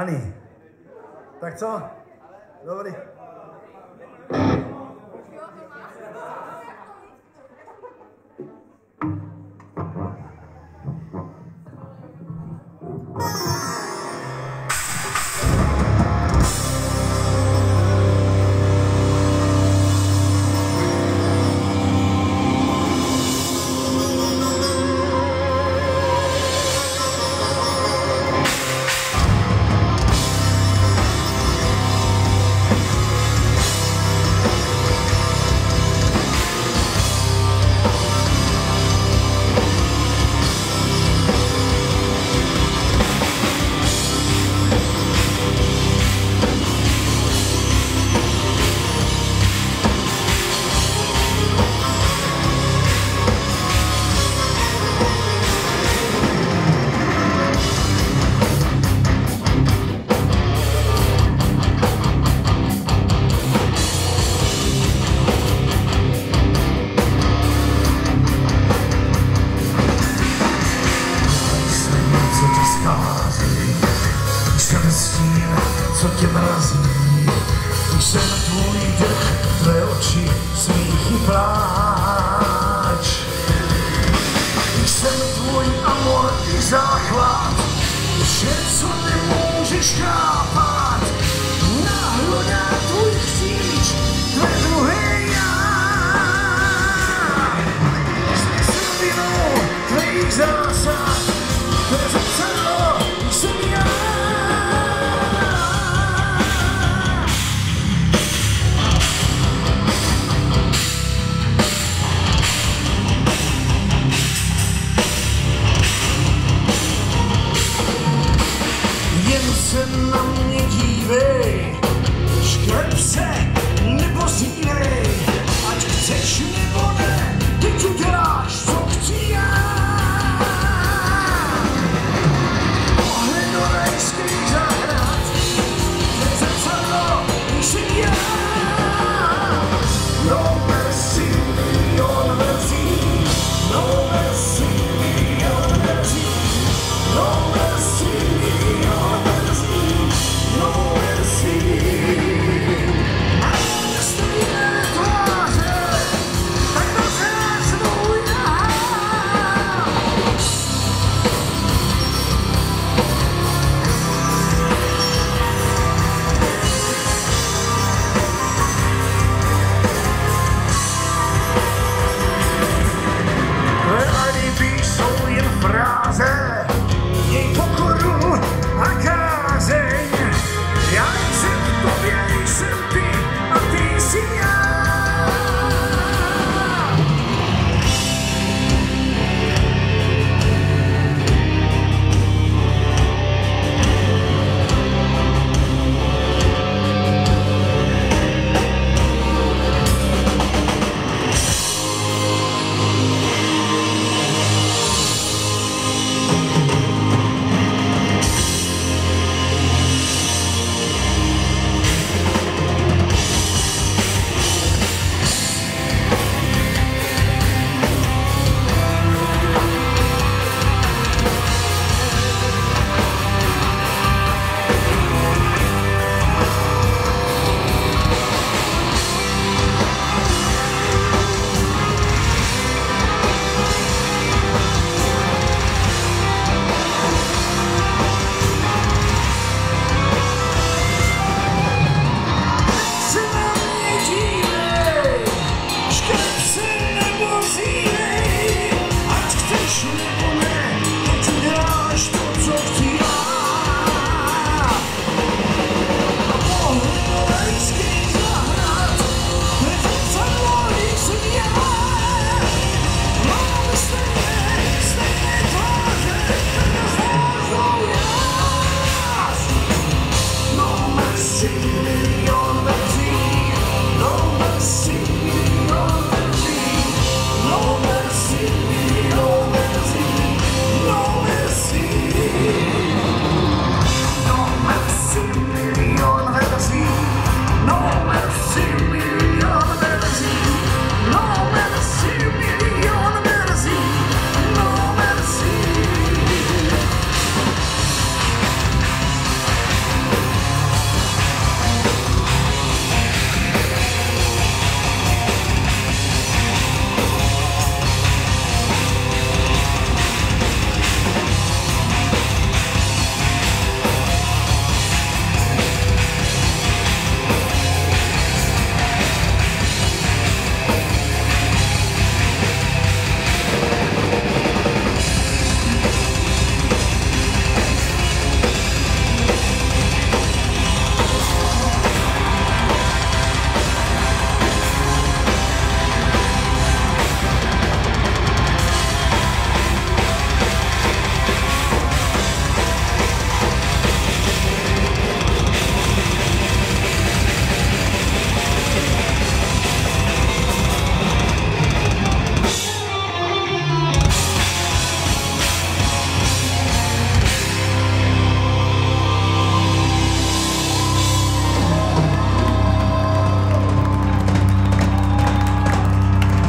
Ani. Tak co? Dobrý. Co tě mrazí. Jsem tvůj dech, tvé oči, smích i pláč. Jsem tvůj amor i záchvat, vše, co nemůžeš chápat.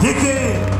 de que